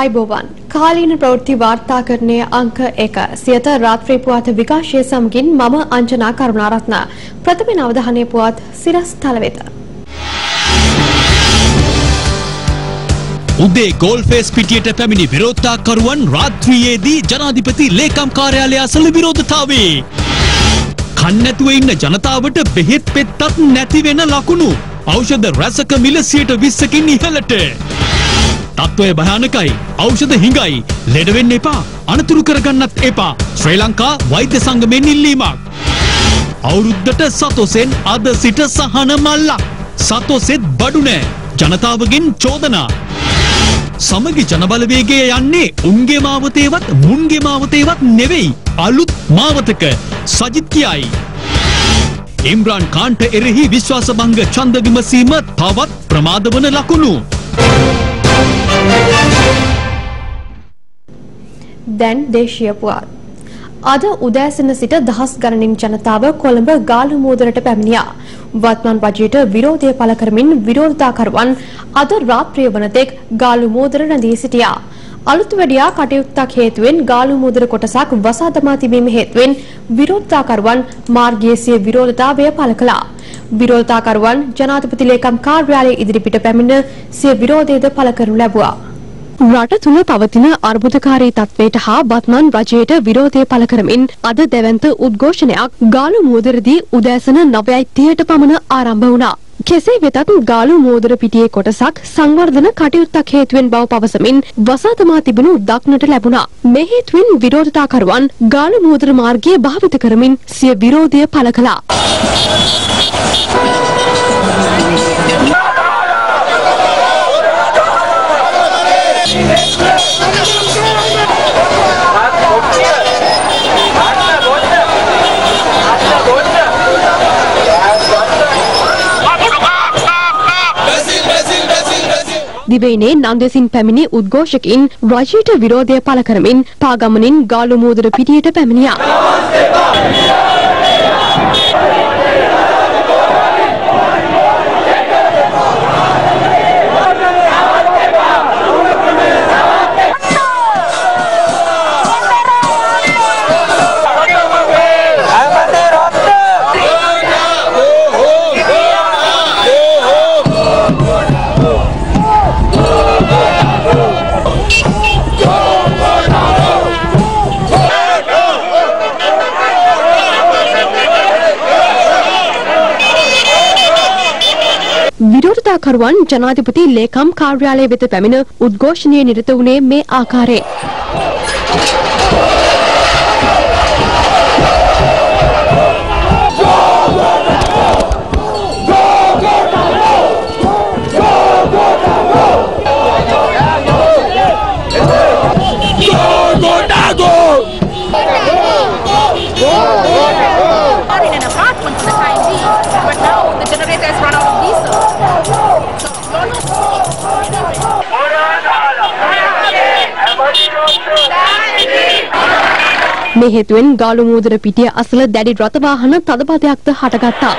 ආයිබෝවන් කාලීන ප්‍රවෘත්ති වාර්තාකරණය අංක එක සියත රාත්‍රී පුවත් විකාශය සමගින් මම අංජනා කරුණාරත්න ප්‍රථම අවධානය පුවත් සිරස් තල වෙත. උදේ ගෝල්ෆේස් පිටියට පැමිණි විරෝධතාකරුවන් රාත්‍රියේදී ජනාධිපති ලේකම් කාර්යාලය අසල විරෝධතාවේ. කන්නැතුව ඉන්න ජනතාවට බෙහෙත් පෙත්තත් නැතිවෙන ලකුණු. ඖෂධ රැසක මිල සියයට විස්සකින් ඉහළට. තත්ත්වය භයානකයි ඖෂධ හිඟයි ලෙඩවෙන්න එපා අනතුරු කරගන්නත් එපා ශ්‍රී ලංකා වෛද්‍ය සංගමෙන් ඉල්ලීමක්. අවුරුද්දට සතොසෙන් අද සිට සහන මල්ලක්. සතොසෙත් බඩු නෑ ජනතාවගෙන් චෝදනා. සමගි ජනබලවේගය යන්නේ උන්ගේ මාවතේවත් මුන්ගේ මාවතේවත් නෙවෙයි අලුත් මාවතක සජිත් කියයි. ඉම්රාන් කාන්ට එරෙහි විශ්වාසභංග ඡන්ද විමසීම තවත් ප්‍රමාද වන ලකුණු. දැන් දේශීය පුවත්. අද උදෑසන සිට දහස් ගණනින් ජනතාව කොළඹ ගාලු මෝදරට පැමිණියා. වත්මන් රජයට විරෝධය පළ කරමින් විරෝධතාකරුවන් අද රාත්‍රිය වනතෙක් ගාලු මෝදර රැඳී සිටියා. අලුත් වැඩියා කටයුත්තක් හේතුවෙන් ගාලු මෝදර කොටසක් වසා දමා තිබීම හේතුවෙන් විරෝධතාකරුවන් මාර්ගයේ සිය විරෝධතාවය පළ කළා. විරෝධතාකරුවන් ජනාධිපති ලේකම් කාර්යාලය ඉදිරිපිට පැමිණ සිය විරෝධයද පළ කරනු ලැබුවා. රට තුළ පවතින අර්බුදකාරී තත්වයට හා බත්මන් රජයට විරෝධය පළ කරමින් අද දැවන්ත උද්ඝෝෂණයක් ගාලු මෝදරදී උදෑසන 9:30ට පමණ ආරම්භ වුණා. කෙසේ වෙතත් ගාලු මෝදර පිටියේ කොටසක් සංවර්ධන කටයුත්තක් හේතුවෙන් බව පවසමින් වසා තමා තිබුණු දක්නට ලැබුණා. මේ හේතුවෙන් විරෝධතාකරුවන් ගාලු මෝදර මාර්ගය භාවිත කරමින් සිය විරෝධය පළ කළා. දිවයිනේ නන්දෙසින් පැමිණි උද්ඝෝෂකින් රජයට විරෝධය පළ කරමින් පාගමනින් ගාලු මූදර පිටියට පැමිණියා. විරෝධතාකරුවන් ජනාධිපති ලේකම් කාර්යාලය වෙත පැමිණ උද්ඝෝෂණයේ නිරත වුණේ මේ ආකාරයෙන්. මේ හේතුවෙන් ගාලු මූදුර පිටිය අසල දැඩි රථ වාහන තදබදයක්ද හටගත්තා.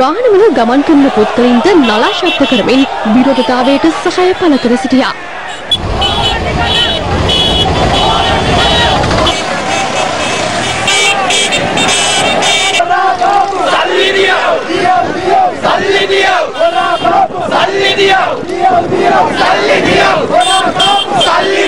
වාහනවල ගමන් කරන පුද්ගලයින්ට නලා ශබ්ද කරමින් විරෝධතාවයට සහාය පළ කර සිටියා. සල්ලි දියව් සල්ලි දියව් සල්ලි දියව් සල්ලි දියව් සල්ලි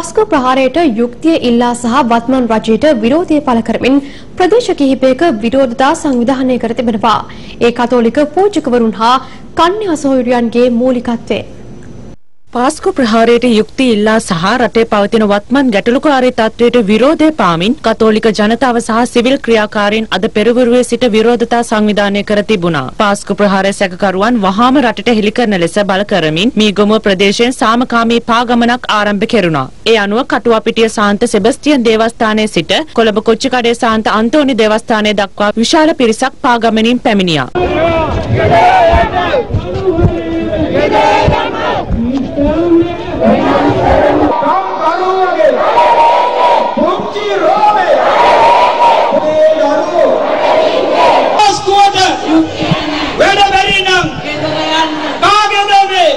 පාස්කු ප්‍රහාරයට යුක්තිය ඉල්ලා සහ වත්මන් රජයට විරෝධය පළ කරමින් ප්‍රදේශ කිහිපයක විරෝධතා සංවිධානය කර තිබෙනවා. ඒ කතෝලික පූජකවරුන් හා කන්‍යා සොහොයුරියන්ගේ මූලිකත්වය. පාස්කු ප්‍රහාරයට යුක්ති ඉල්ලා සහ රටේ පවතින වත්මන් ගැටලුකාරී තත්ත්වයට විරෝධය පාමින් කතෝලික ජනතාව සහ සිවිල් ක්‍රියාකාරීන් අද පෙරවරුවේ සිට විරෝධතා සංවිධානය කර තිබුණා. පාස්කු ප්‍රහාරය සැකකරුවන් වහාම රටට හෙළි කරන ලෙස බල කරමින් මීගොමුව ප්‍රදේශයෙන් සාමකාමී පාගමනක් ආරම්භ කෙරුණා. ඒ අනුව කටුවපිටිය සාන්ත සෙබස්තියන් දේවස්ථානයේ සිට කොළඹ කොච්චිකඩේ සාන්ත අන්තෝනි දේවස්ථානය දක්වා විශාල පිරිසක් පාගමනින් පැමිණියා. පස්කුවට වැඩ බැරි නම් කාගෙදවේ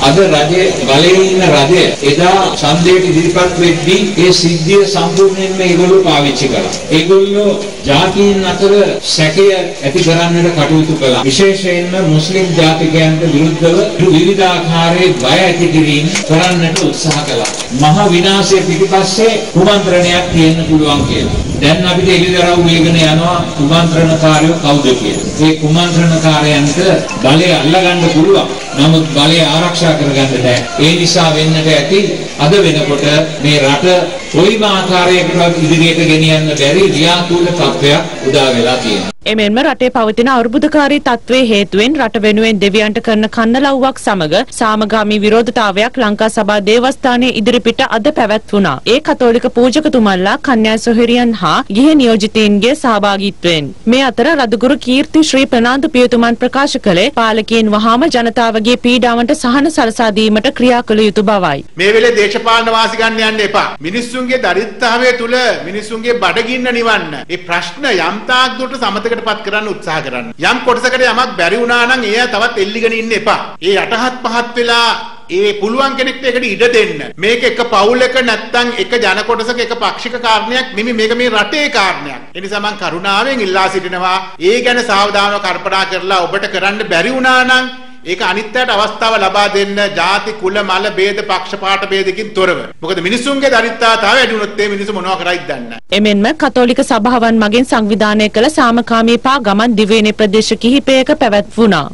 අද රජයේ බලයේ ඉන්න රජය එදා ඡන්දයට ඉදිරිපත් වෙද්දී ඒ සිද්ධිය සම්පූර්ණයෙන්ම ඒගොල්ලෝ පාවිච්චි කළා. ඒගොල්ලෝ ජාතීන් අතර සැකය ඇති කරන්නට කටයුතු කළා. විශේෂයෙන්ම මුස්ලිම් ජාතිකයන්ට විරුද්ධව විවිධාකාරයේ බය ඇති කිරීම කරන්නට උත්සාහ කළා. මහ විනාශය පිටිපස්සේ කුමන්ත්‍රණයක් තියෙන්න පුළුවන් කියලා. දැන් අපිට එළිදරව් වේගන යනවා කුමන්ත්‍රණකාරයෝ කවුද කියලා. ඒ කුමන්ත්‍රණකාරයන්ට බලය අල්ලගන්න පුළුවන්. නමුත් බලය ආරක්ෂා කරගන්න බෑ. ඒ නිසා වෙන්නට ඇති අද වෙනකොට මේ රට කොයිම ආකාරයකටවත් ඉදිරියට ගෙනියන්න බැරි ව්‍යාකූල තත්ත්වයක් උදා වෙලා තියෙනවා. එමෙන්ම රටේ පවතින අර්බුදකාරී තත්ත්වයේ හේතුවෙන් රට වෙනුවෙන් දෙවියන්ට කරන කන්නලව්වක් සමග සාමගාමී විරෝධතාවයක් ලංකා සභා දේවස්ථානයේ ඉදිරිපිට අද පැවැත්වුණා. ඒ කතෝලික පූජකතුමන්ලා කන්‍යා සොහිරියන් හා ගිහි නියෝජිතයින්ගේ සහභාගීත්වයෙන්. මේ අතර රදුගුරු කීර්ති ශ්‍රී ප්‍රනාන්දු පියතුමන් ප්‍රකාශ කළේ පාලකයන් වහාම ජනතාවගේ පීඩාවන්ට සහන සලසා දීමට ක්‍රියා කළ යුතු බවයි. මේ වෙලේ දේශපාලන වාසි ගන්න යන්න එපා. මිනිස්සුන්ගේ දරිද්‍රතාවය තුල මිනිස්සුන්ගේ බඩගින්න නිවන්න. මේ ප්‍රශ්න යම් තාක් දුරට සමතකටපත් කරන්න උත්සාහ කරන්න. යම් කොටසකට යමක් බැරි වුණා නම් එය තවත් එල්ලිගෙන ඉන්න එපා. ඒ යටහත් පහත් වෙලා ඒ පුළුවන් කෙනෙක්ට ඒකට ඉඩ දෙන්න. මේක එක පවුලක නැත්තම් එක ජන කොටසක එක පාක්ෂික කාරණයක් නෙමෙයි මේක මේ රටේ කාරණයක්. ඒ නිසා මම කරුණාවෙන් ඉල්ලා සිටිනවා ඒ ගැන සාවධානව කල්පනා කරලා ඔබට කරන්න බැරි වුණා නම් ඒක අනිත්‍යයට අවස්ථාව ලබා දෙන්න ಜಾති කුල මල ભેද පක්ෂපාත ભેදකින් තොරව. මොකද මිනිසුන්ගේ දරිද්‍රතාවය වැඩි වුණොත් ඒ මිනිස්සු මොනවා කරයිද දන්නේ එමෙන්ම කතෝලික සභාවන් මගින් සංවිධානය කළ සාමකාමී පා ගමන් දිවයිනේ ප්‍රදේශ කිහිපයක පැවැත්වුණා.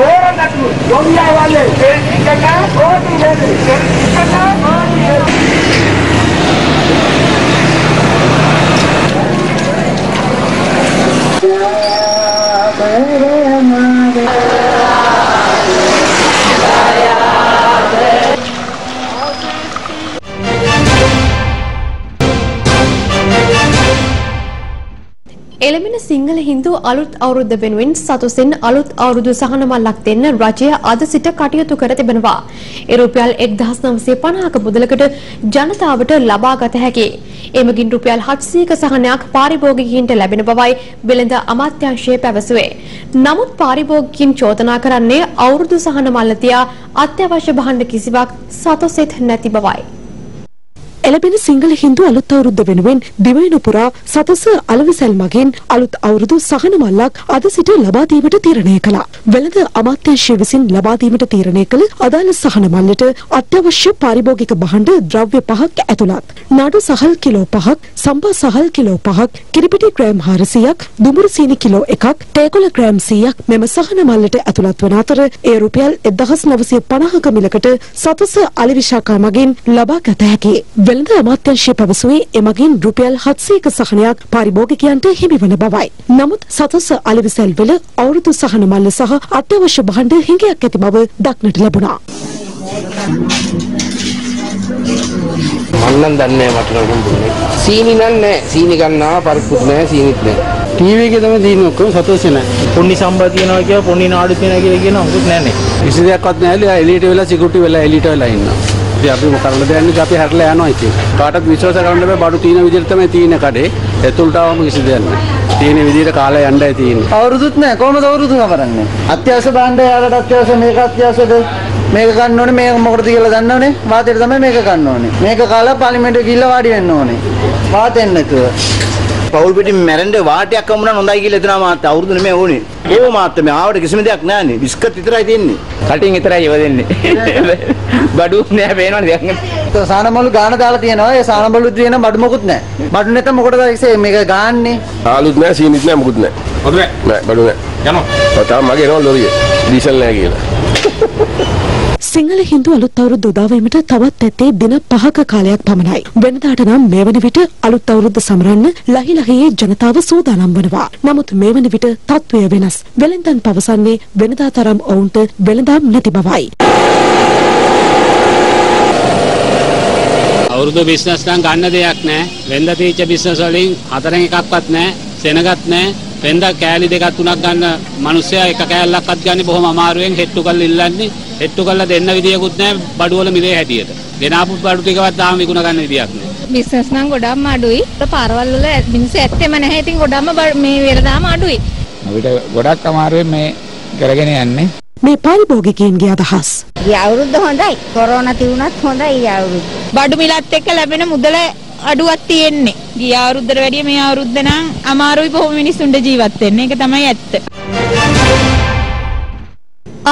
ඕරකට යොම්ලා වලේ ඒක කෝටි නේද ඒක All right. එළඹෙන සිංහල හින්දු අලුත් අවුරුද්ද වෙනුවෙන් සතුසින් අලුත් අවුරුදු සහනමල්ලක් දෙන්න රජය අද සිට කටයුතු කර තිබෙනවා. ඒ රුපියල් 1950ක මුදලකට ජනතාවට ලබා ගත හැකියි. එමගින් රුපියල් 700ක සහනයක් පාරිභෝගිකයින්ට ලැබෙන බවයි වෙළඳ අමාත්‍යාංශය පැවසුවේ. නමුත් පාරිභෝගිකයින් චෝදනා කරන්නේ අවුරුදු සහන මල්ල තියා අත්‍යවශ්‍ය භාණ්ඩ කිසිවක් සතොසෙත් නැති බවයි. එළබෙන සිංහල හින්දු අලුත් අවුරුද්ද වෙනුවෙන් දිවයින පුරා සතස අලවිසැල් මගින් අලුත් අවුරුදු සහන මල්ලක් අද සිට ලබා දීමට තීරණය කළා. වෙළඳ අමාත්‍යාංශය විසින් ලබා දීමට තීරණය කළ අදාළ සහන මල්ලට අත්‍යවශ්‍ය පාරිභෝගික භාණ්ඩ ද්‍රව්‍ය පහක් ඇතුළත්. නඩු සහල් කිලෝ පහක්, සම්බා සහල් කිලෝ පහක්, කිරිපිටි ග්‍රෑම් 400ක්, දුමුරු සීනි කිලෝ එකක්, තේකොළ ග්‍රෑම් 100ක් මෙම සහන මල්ලට ඇතුළත් වන අතර ඒ රුපියල් 1950ක මිලකට සතස අලවිශාකා මගින් ලබා ගත හැකියි. වෙළඳ අමාත්‍යංශය පැවසුවේ එමගින් රුපියල් 700ක සහනයක් පාරිභෝගිකයන්ට හිමිවන බවයි. නමුත් සතස අලවිසැල් වල අවුරුදු සහන මල්ල සහ අත්‍යවශ්‍ය භාණ්ඩ හිඟයක් ඇති බව දක්නට ලැබුණා. මන්නම් දන්නේ නැහැ මට නම් හම්බුනේ. සීනි නම් නැහැ. සීනි ගන්නවා පරිප්පුත් නැහැ සීනිත් නැහැ. ටීවී එකේ තමයි තියෙන ඔක්කොම සතෝෂේ නැහැ. පොන්නි සම්බා තියනවා කියලා පොන්නි නාඩු තියනවා කියලා කියන මොකුත් නැහනේ. කිසි දෙයක්වත් නැහැ. එළියට වෙලා සිකියුරිටි වෙලා එළියට වෙලා ඉන්නවා. ඉතින් අපි මොකද කරන්නේ අපි හැරලා යනවා ඉතින්. කාටවත් විශ්වාස කරන්න බෑ බඩු තියෙන විදිහට තමයි තියෙන කඩේ. එතුළට ආවම කිසි දෙයක් නැහැ. තියෙන විදිහට කාලය යන්නයි තියෙන්නේ. අවුරුදුත් නැහැ. කොහමද අවුරුදු නවරන්නේ? අත්‍යවශ්‍ය භාණ්ඩ යාලට අත්‍යවශ්‍ය මේක අත්‍යවශ්‍යද? මේක ගන්න ඕනේ මේක මොකටද කියලා දන්නවනේ. වාතයට තමයි මේක ගන්න ඕනේ. මේක කාලා පාර්ලිමේන්තුවේ ගිහිල්ලා වාඩි වෙන්න ඕනේ. වාතෙන් නැතුව. පවුල් පිටින් මැරෙන්න වාටයක් හම්බුණා හොඳයි කියලා එතන මාත් අවුරුදු නෙමෙයි ඕනේ. ඕ මාත් මේ ආවට කිසිම දෙයක් නැහැනේ. බිස්කට් විතරයි තියෙන්නේ. කටින් විතරයි යවදෙන්නේ. බඩු නෑ පේනවනේ දැන්. සානමලු ගාන දාලා තියෙනවා. ඒ සානමලු තියෙන බඩු මොකුත් නැහැ. බඩු නැත්නම් මොකටද ඉතින් මේක ගාන්නේ? ආලුත් නෑ සීනිත් නෑ මුකුත් නෑ. හොඳ නෑ. නෑ බඩු නෑ. යනවා. තාම මගේ එනවා ලොරිය. ඩීසල් නෑ කියලා. සිංහල හින්දු අලුත් අවුරුද්ද උදාවීමට තවත් ඇත්තේ දින පහක කාලයක් පමණයි. වෙනදාට නම් මේ වන විට අලුත් අවුරුද්ද සමරන්න ලහි ලහියේ ජනතාව සූදානම් වනවා. නමුත් මේ වන විට තත්ත්වය වෙනස්. වෙළෙන්දන් පවසන්නේ වෙනදා තරම් ඔවුන්ට වෙළඳාම් නැති බවයි. අවුරුදු බිස්නස් නම් ගන්න දෙයක් නැහැ. වෙන්ද තීච්ච බිස්නස් වලින් හතරෙන් එකක්වත් නැහැ. සෙනගත් නැහැ. වෙන්ද කෑලි දෙකක් තුනක් ගන්න මිනිස්සයා එක කෑල්ලක්වත් ගන්න බොහොම අමාරුවෙන් හෙට්ටු කරලා ඉල්ලන්නේ. හෙට්ටු කරලා දෙන්න විදියකුත් නැහැ බඩුවල මිලේ හැටියට. ගෙනාපු බඩු ටිකවත් තාම විකුණ ගන්න විදියක් නැහැ. බිස්නස් නම් ගොඩක්ම අඩුයි. පාරවල් වල මිනිස්සු ඇත්තෙම නැහැ. ඉතින් ගොඩක්ම මේ වෙලදාම අඩුයි. අපිට ගොඩක් අමාරුවෙන් මේ කරගෙන යන්නේ. මේ පාරිභෝගිකයන්ගේ අදහස්. ගිය අවුරුද්ද හොඳයි. කොරෝනා තිබුණත් හොඳයි ගිය අවුරුද්ද. බඩු මිලත් එක්ක ලැබෙන මුදල අඩුවක් තියෙන්නේ. ගිය අවුරුද්දට වැඩිය මේ අවුරුද්ද නම් අමාරුයි බොහොම මිනිස්සුන්ට ජීවත් වෙන්න. ඒක තමයි ඇත්ත.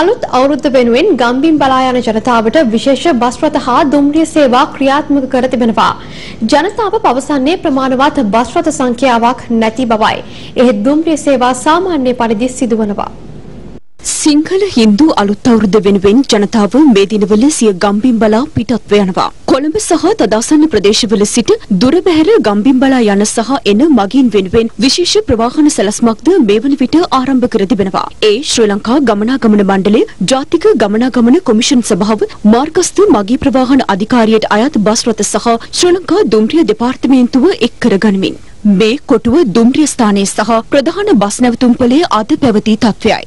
අලුත් අවුරුද්ද වෙනුවෙන් ගම්බිම් බලා යන ජනතාවට විශේෂ බස් රථ හා දුම්රිය සේවා ක්‍රියාත්මක කර තිබෙනවා. ජනතාව පවසන්නේ ප්‍රමාණවත් බස් රථ සංඛ්‍යාවක් නැති බවයි. එහෙත් දුම්රිය සේවා සාමාන්‍ය පරිදි සිදුවනවා. සිංහල හින්දු අලුත් අවුරුද්ද වෙනුවෙන් ජනතාව මේ දිනවල සිය ගම්බිම් බලා පිටත්ව යනවා. කොළඹ සහ තදාසන්න ප්‍රදේශවල සිට දුර බැහැර ගම්බිම් බලා යන සහ එන මගින් වෙනුවෙන් විශේෂ ප්‍රවාහන සැලැස්මක්ද මේ වන විට ආරම්භ කර තිබෙනවා. ඒ ශ්‍රී ලංකා ගමනාගමන මණ්ඩලය, ජාතික ගමනාගමන කොමිෂන් සභාව, මාර්ගස්ථ මගී ප්‍රවාහන අධිකාරියට අයත් බස් රථ සහ ශ්‍රී ලංකා දුම්රිය දෙපාර්තමේන්තුව එක් කරගනිමින් මේ කොටුව දුම්රිය ස්ථානයේ සහ ප්‍රධාන බස් නැවතුම්පලේ අද පැවති තත්ත්වයයි.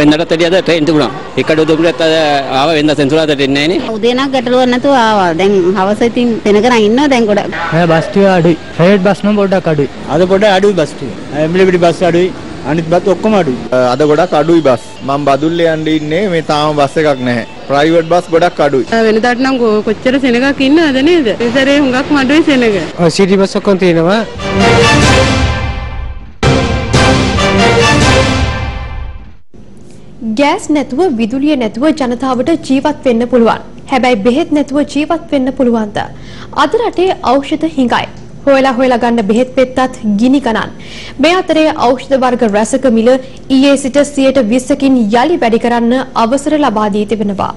වෙන්නට තඩිය අද ට්‍රේන් තිබුණා. එකට දුම්රියත් අද ආව වෙන්න සෙන්සුරාදට එන්නේ නැහනේ. උදේ නම් ගැටලුවක් නැතුව ආවා. දැන් හවස ඉතින් දෙනකන් ඉන්නවා දැන් ගොඩක්. නෑ බස් ටික අඩුයි. ප්‍රයිවට් බස් නම් පොඩ්ඩක් අඩුයි. අද පොඩ්ඩක් අඩුයි බස් ටික. එම්බිලි පිටි බස් අඩුයි. අනිත් බස් ඔක්කොම අඩුයි. අද ගොඩක් අඩුයි බස්. මම බදුල්ලේ යන්න ඉන්නේ මේ තාම බස් එකක් නැහැ. ප්‍රයිවට් බස් ගොඩක් අඩුයි. වෙනදාට නම් කොච්චර සෙනගක් ඉන්නවද නේද? සැරේ හුඟක් අඩුයි සෙනග. ඔය සිටි බස් ඔක්කොම තියෙනවා. ගෑස් නැතුව විදුලිය නැතුව ජනතාවට ජීවත් වෙන්න පුළුවන්. හැබැයි බෙහෙත් නැතුව ජීවත් වෙන්න පුළුවන්ද? අද රටේ ඖෂධ හිඟයි. හොයලා හොයලා ගන්න බෙහෙත් පෙත්තත් ගිනි ගණන්. මේ අතරේ ඖෂධ වර්ග රසක මිල ඊයේ සිට 120කින් යලි වැඩි කරන්න අවසර ලබා දී තිබෙනවා.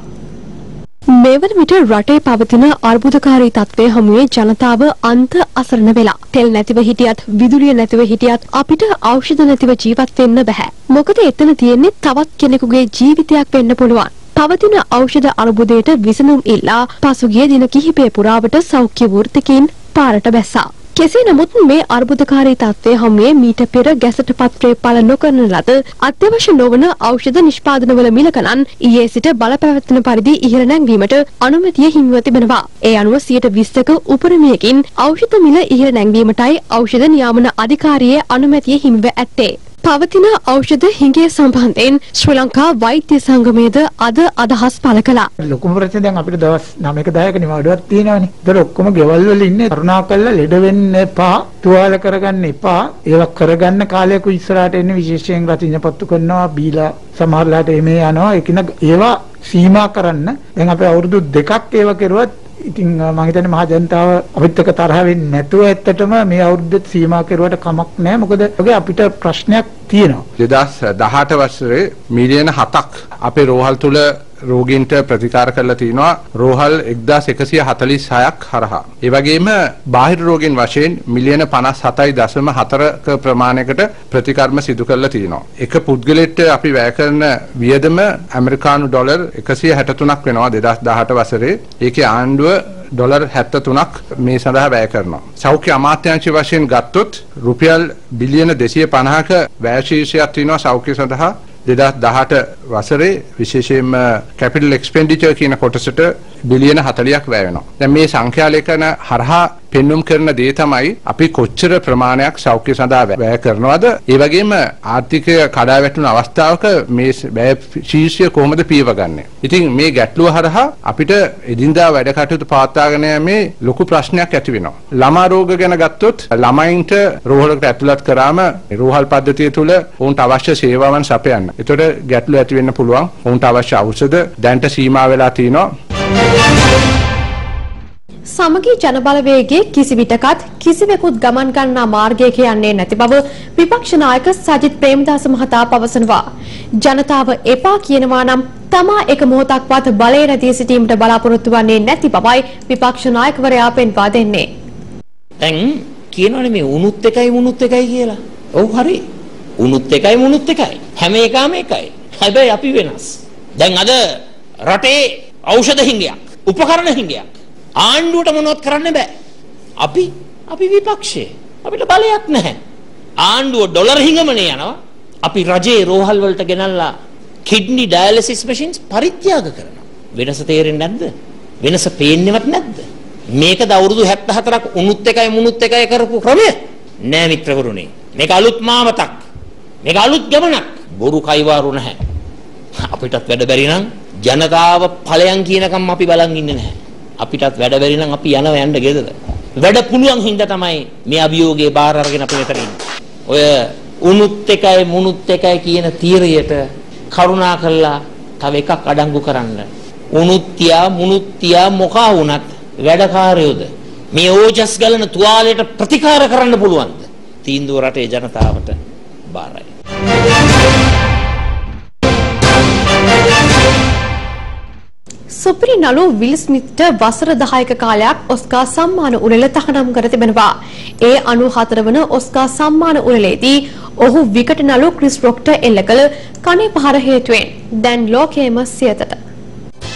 මේ වන විට රටේ පවතින අර්බුදකාරී තත්ත්වය හමුවේ ජනතාව අන්ත අසරණ වෙලා. තෙල් නැතිව හිටියත් විදුලිය නැතිව හිටියත් අපිට ඖෂධ නැතිව ජීවත් වෙන්න බෑ. මොකද එතන තියෙන්නේ තවත් කෙනෙකුගේ ජීවිතයක් වෙන්න පුළුවන්. පවතින ඖෂධ අර්බුදයට විසඳුම් ඉල්ලා පසුගිය දින කිහිපය පුරාවට සෞඛ්‍ය වෘත්තිකයින් පාරට බැස්සා. කෙසේ නමුත් මේ අර්බුදකාරී තත්ත්වය හමුවේ මීට පෙර ගැසට පත්‍රය පළ නොකරන ලද අත්‍යවශ්‍ය නොවන ඖෂධ නිෂ්පාදනවල මිල ගණන් ඊයේ සිට බලපැවැත්වෙන පරිදි ඉහළ නැංවීමට අනුමැතිය හිමිව තිබෙනවා. ඒ අනුව 120ක උපරිමයකින් ඖෂධ මිල ඉහළ නැංවීමටයි ඖෂධ නියාමන අධිකාරියේ අනුමැතිය හිමිව ඇත්තේ. පවතින ඖෂධ හිඟය සම්බන්ධයෙන් ශ්‍රී ලංකා වෛද්‍ය සංගමයේද අද අදහස් පළ කළා. ලොකුම ප්‍රශ්නේ දැන් අපිට දවස් 9ක 10ක නිවාඩුවක් තියෙනවානේ. ඒතර ඔක්කොම ගෙවල් වල ඉන්නේ කරුණාකරලා ලෙඩ වෙන්න එපා, තුවාල කරගන්න එපා. ඒවා කරගන්න කාලයක ඉස්සරහට එන්නේ විශේෂයෙන් රතිඤ්ඤපත්තු කරනවා, බීලා සමහරලාට එමේ යනවා. ඒකින ඒවා සීමා කරන්න. දැන් අපි අවුරුදු දෙකක් ඒවා කරුවත් ඉතින් මම හිතන්නේ මහ ජනතාව අපිත් එක්ක තරහ වෙන්නේ නැතුව ඇත්තටම මේ අවුරුද්දේ සීමා කෙරුවට කමක් නැහැ. මොකද ඔගේ අපිට ප්‍රශ්නයක් තියෙනවා. 2018 වසරේ මිලියන 7ක් අපේ රෝහල් තුල රෝගීන්ට ප්‍රතිකාර කරලා තිනවා රෝහල් 1146ක් හරහා. ඒ වගේම බාහිර රෝගීන් වශයෙන් මිලියන 57.4ක ප්‍රමාණයකට ප්‍රතිකර්ම සිදු කරලා තිනවා. එක පුද්ගලෙට අපි වැය කරන වියදම ඇමරිකානු ඩොලර් 163ක් වෙනවා 2018 වසරේ. ඒකේ ආණ්ඩුව ඩොලර් 73ක් මේ සඳහා වැය කරනවා. සෞඛ්‍ය අමාත්‍යාංශ වශයෙන් ගත්තොත් රුපියල් බිලියන 250ක වැය ශීර්ෂයක් තියෙනවා සෞඛ්‍ය සඳහා 2018 වසරේ විශේෂයෙන්ම කැපිටල් එක්ස්පෙන්ඩිචර් කියන කොටසට බිලියන 40ක් වැය වෙනවා. දැන් මේ සංඛ්‍යා ලේඛන හරහා පෙන්눔 කරන දේ තමයි අපි කොච්චර ප්‍රමාණයක් සෞඛ්‍ය සඳහා වැය කරනවද ඒ වගේම ආර්ථිකය කඩා වැටුණු අවස්ථාවක මේ වැය ශීර්ෂය කොහොමද පියවගන්නේ. ඉතින් මේ ගැටලුව හරහා අපිට එදින්දා වැඩ කටයුතු පවත්වාගෙන යෑමේ ලොකු ප්‍රශ්නයක් ඇති වෙනවා. ළමා රෝග ගැන ගත්තොත් ළමයින්ට රෝහලකට ඇතුළත් කරාම රෝහල් පද්ධතිය තුළ ඔවුන්ට අවශ්‍ය සේවාවන් සපයන්න. එතකොට ගැටලු ඇති වෙන්න පුළුවන්. ඔවුන්ට අවශ්‍ය ඖෂධ දැන්ට සීමා වෙලා තිනවා. සමගී ජනබලවේගයේ කිසි විටකත් කිසිවෙකුත් ගමන් ගන්නා මාර්ගයක යන්නේ නැති බව විපක්ෂ නායක සජිත් ප්‍රේමදාස මහතා පවසනවා. ජනතාව එපා කියනවා නම් තමා එක මොහොතක්වත් බලය රැඳී සිටීමට බලාපොරොත්තු වන්නේ නැති බවයි විපක්ෂ නායකවරයා පෙන්වා දෙන්නේ. දැන් කියනවනේ මේ උණුත් එකයි මුණුත් එකයි කියලා. ඔව් හරි. උණුත් එකයි මුණුත් එකයි. හැම එකම එකයි. හැබැයි අපි වෙනස්. දැන් අද රටේ ඖෂධ හිඟයක්, උපකරණ හිඟයක්. ආණ්ඩුවට මොනවත් කරන්න බෑ. අපි අපි විපක්ෂේ. අපිට බලයක් නැහැ. ආණ්ඩුව ඩොලර් හිඟමනේ යනවා. අපි රජයේ රෝහල් වලට ගෙනල්ලා කිඩ්නි ඩයලිසිස් මැෂින්ස් පරිත්‍යාග කරනවා. වෙනස තේරෙන්නේ නැද්ද? වෙනස පේන්නේවත් නැද්ද? මේකද අවුරුදු 74ක් උණුත් එකයි මුණුත් එකයි කරපු ක්‍රමය? නෑ මිත්‍රවරුනි. මේක අලුත් මාවතක්. මේක අලුත් ගමනක්. බොරු කයිවාරු නැහැ. අපිටත් වැඩ බැරි නම් ජනතාව ඵලයන් කියනකම් අපි බලන් ඉන්නේ නැහැ. අපිටත් වැඩ බැරි නම් අපි යනවා යන්න ගෙදර. වැඩ පුළුවන් හින්දා තමයි මේ අභියෝගේ බාර අරගෙන අපි මෙතන ඔය උණුත් එකයි මුණුත් එකයි කියන තීරයට කරුණා කළා තව එකක් අඩංගු කරන්න. උණුත්තියා මුණුත්තියා මොකා වුණත් වැඩකාරයෝද මේ ඕජස් ගලන තුවාලයට ප්‍රතිකාර කරන්න පුළුවන්ද? තීන්දුව රටේ ජනතාවට බාරයි. සුපිරි නළු විල් ස්මිත්ට වසර 10ක කාලයක් ඔස්කා සම්මාන උළෙල තහනම් කර තිබෙනවා. ඒ 94 වන ඔස්කා සම්මාන උළෙලේදී ඔහු විකට නළු ක්‍රිස් රොක්ට එල්ල කළ කණේ පහර හේතුවෙන් දැන් ලෝකයේම සියතට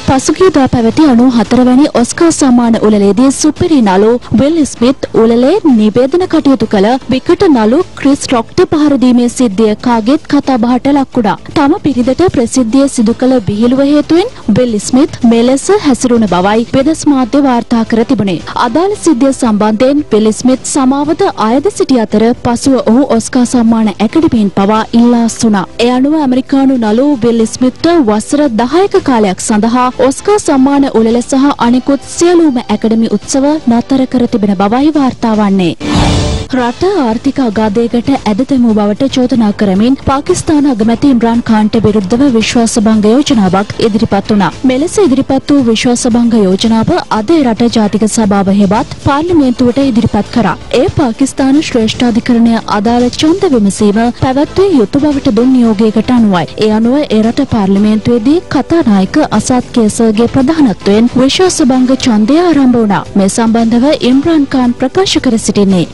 පසුගියදා පැවති 94 වැනි ඔස්කා සම්මාන උළෙලේදී සුපිරි නළු විල් ස්මිත් උළෙලේ නිවේදන කටයුතු කළ විකට නළු ක්‍රිස් රොක්ට පහර දීමේ සිද්ධිය කාගෙත් කතා බහට ලක් වුණා. තම පිරිදට ප්‍රසිද්ධිය සිදු කළ විහිළුව හේතුවෙන් විල් ස්මිත් මෙලෙස හැසිරුණ බවයි වෙනස් මාධ්‍ය වාර්තා කර තිබුණේ. අදාළ සිද්ධිය සම්බන්ධයෙන් විල් ස්මිත් සමාවද අයද සිටි අතර පසුව ඔහු ඔස්කා සම්මාන ඇකඩමියෙන් පවා ඉල්ලා අස්ුණා. ඒ අනුව ඇමරිකානු නළු විල් ස්මිත්ට වසර 10ක කාලයක් සඳහා ඔස්කා සම්මාන උළෙල සහ අනෙකුත් සියලුම ඇකඩමි උත්සව නතර කර තිබෙන බවයි වාර්තා වන්නේ. රට ආර්ථික අගාධයකට ඇද තැමූ බවට චෝදනා කරමින් පාකිස්තාන අගමැති ඉම්රාන් කාන්ට විරුද්ධව විශ්වාසභංග යෝජනාවක් ඉදිරිපත් වුණා. මෙලෙස ඉදිරිපත් වූ විශ්වාසභංග යෝජනාව අද රට ජාතික සභාව හෙවත් පාර්ලිමේන්තුවට ඉදිරිපත් කරා. එය පාකිස්තාන ශ්‍රේෂ්ඨාධිකරණය අදාළ ඡන්ද විමසීම පැවැත්විය යුතු බවට දුන් නියෝගයකට අනුවයි. ඒ අනුව එරට පාර්ලිමේන්තුවේදී කතානායක අසත් කේසර්ගේ ප්‍රධානත්වයෙන් විශ්වාසභංග ඡන්දය ආරම්භ වුණා. මේ සම්බන්ධව ඉම්රාන් කාන් ප්‍රකාශ කර සිටින්නේ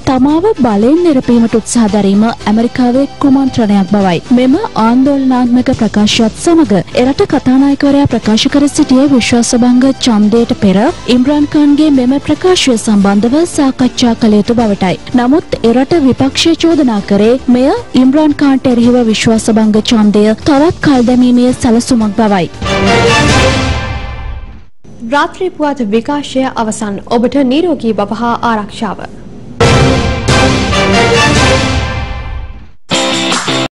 තමාව බලයෙන් නිරපීමට උත්සාහ දැරීම ඇමරිකාවේ කුමන්ත්‍රණයක් බවයි. මෙම ආන්දෝලනාත්මක ප්‍රකාශයත් සමග එරට කතානායකවරයා ප්‍රකාශ කර සිටියේ විශ්වාසභංග ඡන්දයට පෙර ඉම්රාන් ખાන්ගේ මෙම ප්‍රකාශය සම්බන්ධව සාකච්ඡා කළ යුතු බවටයි. නමුත් එරට විපක්ෂය චෝදනා කරේ මෙය ඉම්රාන් ખાන්ට එරෙහිව විශ්වාසභංග ඡන්දය තවත් කල් දැමීමේ සැලසුමක් බවයි. රාත්‍රී පුවත් විකාශය අවසන් ඔබට නිරෝගී බව හා ආරක්ෂාව